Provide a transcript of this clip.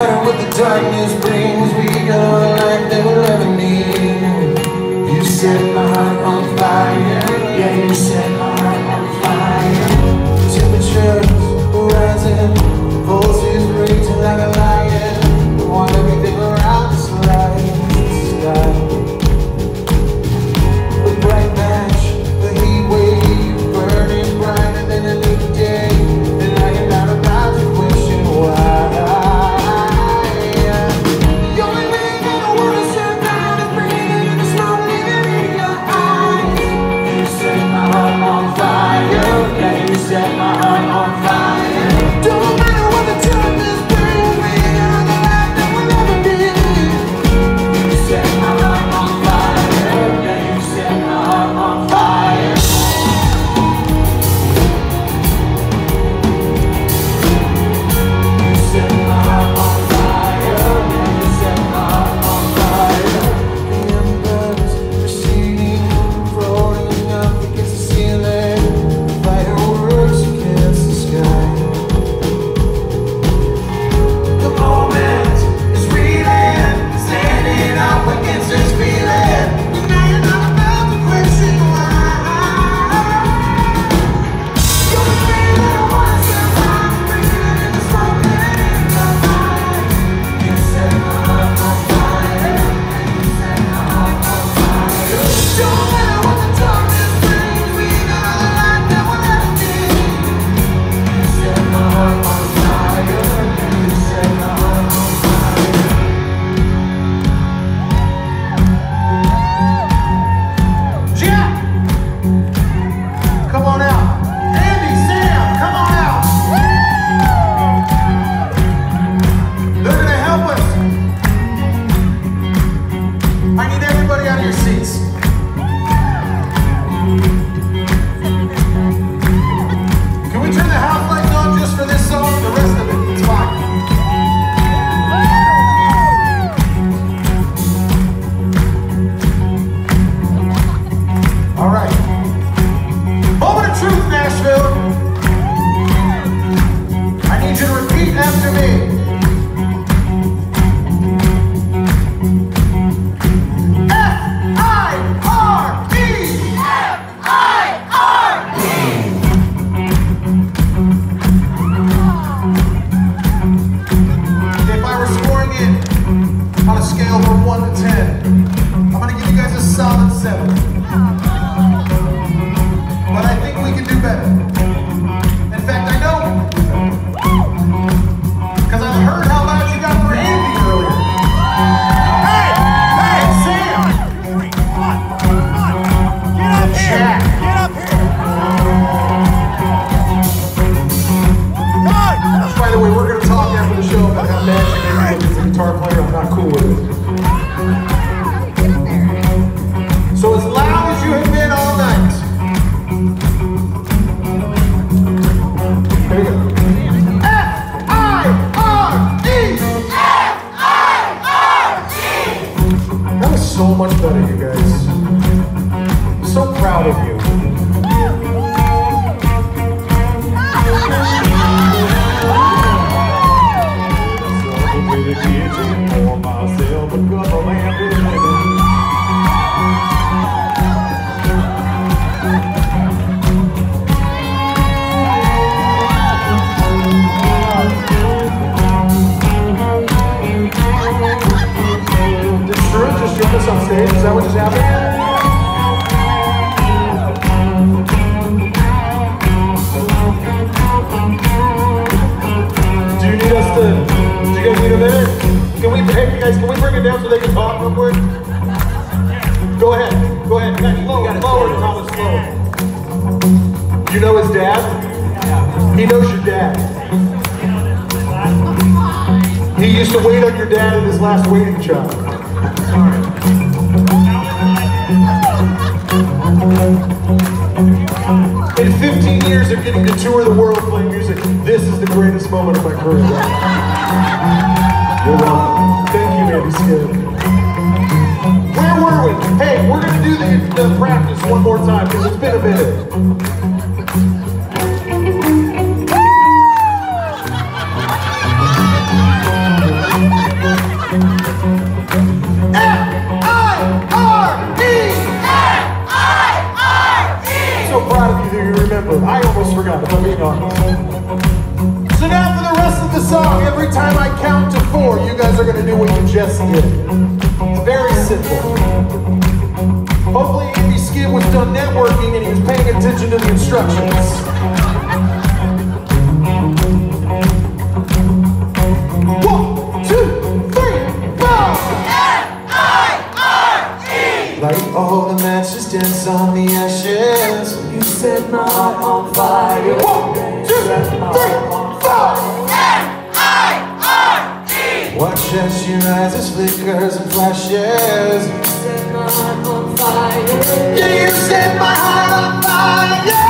what the darkness brings, we got a light that we'll ever need. You set my heart on fire, yeah, you set my your seats. in on a scale from 1 to 10. I'm going to give you guys a solid 7. But I think we can do better. In fact, I know. Because I heard how loud you got for Andy earlier. Hey! Hey, Sam! Come on, come on. Get up here! Jack. Get up here! Come! By the way, we're guitar player, I'm not cool with it. So as loud as you have been all night. Here we go. forward. Go ahead, go ahead. Forward, Thomas, forward. You know his dad? He knows your dad. He used to wait on your dad in his last waiting job. In 15 years of getting to tour the world playing music, this is the greatest moment of my career. You're welcome. Thank you, Andy Skib do the, the practice one more time because it's been a minute. I almost forgot, if I'm being honest. So now for the rest of the song, every time I count to four, you guys are going to do what you just did. It's very simple. Done networking and he was paying attention to the instructions. Light all the matches, dance on the ashes. You set my heart on fire. One, two, three, four! Watch as she rises, flickers and flashes. Set my heart on fire. Yeah, you set my heart on fire.